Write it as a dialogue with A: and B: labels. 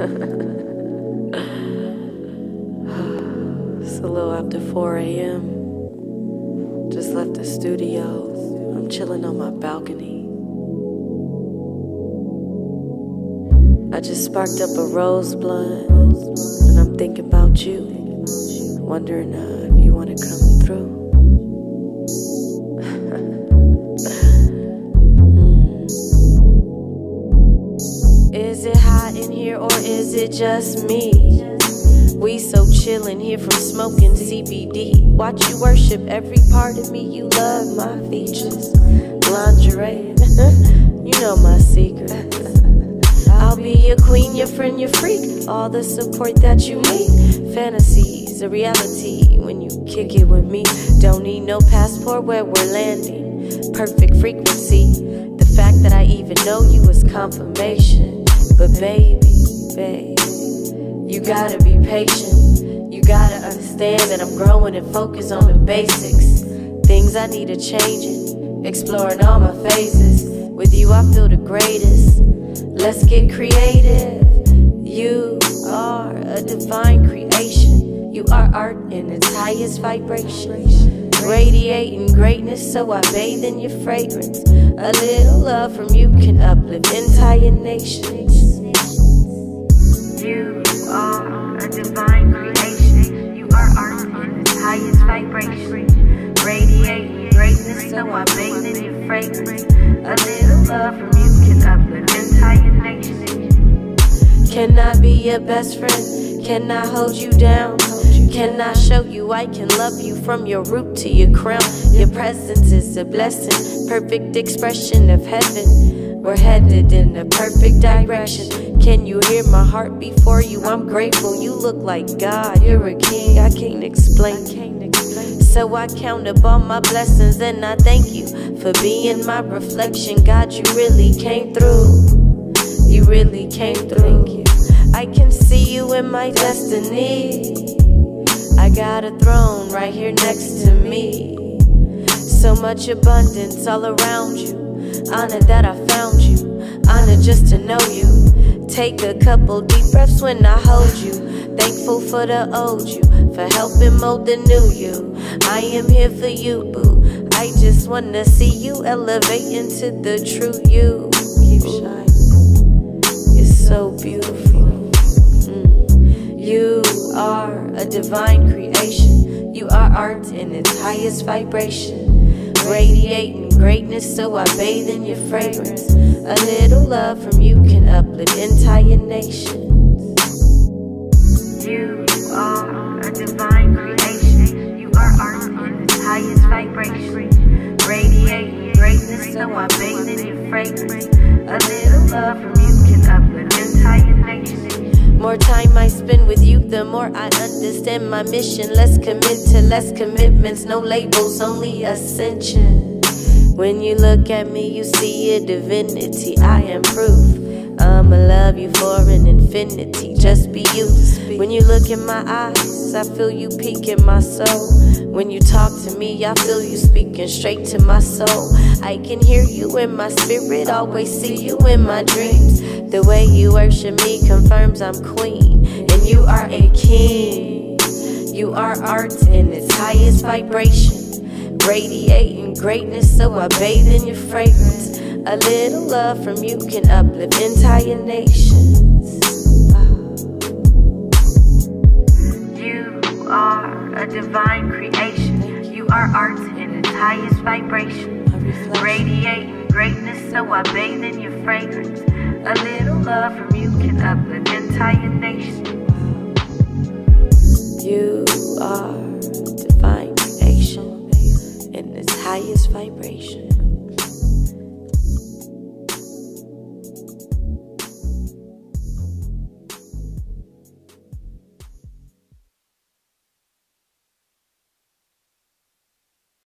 A: it's a little after 4 a.m. Just left the studio. I'm chilling on my balcony. I just sparked up a rose blunt, and I'm thinking about you. Wondering uh, if you wanna come through. Here or is it just me? We so chillin' here from smoking CBD. Watch you worship every part of me. You love my features. Lingerie, you know my secret. I'll be your queen, your friend, your freak. All the support that you need. Fantasies, a reality when you kick it with me. Don't need no passport where we're landing. Perfect frequency. The fact that I even know you is confirmation. But baby, You gotta be patient. You gotta understand that I'm growing and focus on the basics. Things I need to change it. Exploring all my phases. With you, I feel the greatest. Let's get creative. You are a divine creation. You are art in its highest vibration. Radiating greatness, so I bathe in your fragrance. A little love from you can uplift entire nations.
B: You are a divine creation. You are its highest vibration. Radiating greatness, so I bathe in your fragrance. A little love from you can uplift entire nations.
A: Can I be your best friend? Can I hold you down? Can I show you I can love you from your root to your crown? Your presence is a blessing, perfect expression of heaven. We're headed in the perfect direction. Can you hear my heart before you? I'm grateful. You look like God. You're a king. I can't explain. So I count up all my blessings and I thank you for being my reflection. God, you really came through. You really came through. I can see you in my destiny. Got a throne right here next to me. So much abundance all around you. Honor that I found you. Honor just to know you. Take a couple deep breaths when I hold you. Thankful for the old you, for helping mold the new you. I am here for you, boo. I just wanna see you elevate into the true you. Keep shining. You're so beautiful. Divine creation. You are art in its highest vibration. Radiating greatness, so I bathe in your fragrance. A little love from you can uplift entire nations.
B: You are a divine creation. You are art in its highest vibration. Radiating greatness, so I bathe in your fragrance. A little love from you
A: More time I spend with you, the more I understand my mission. Let's commit to less commitments, no labels, only ascension. When you look at me, you see a divinity. I am proof. I'ma love you for an infinity. Just be you. When you look in my eyes, I feel you peek in my soul. When you talk to me, I feel you speaking straight to my soul. I can hear you in my spirit, always see you in my dreams. The way you worship me confirms I'm queen, and you are a king. You are art in its highest vibration, radiating greatness, so I bathe in your fragrance. A little love from you can uplift entire nations.
B: You are a divine creation. You are art in its highest vibration. Radiating greatness, so I bathe in your fragrance. A little love from you can uplift entire nations.
A: You are divine creation in its highest vibration.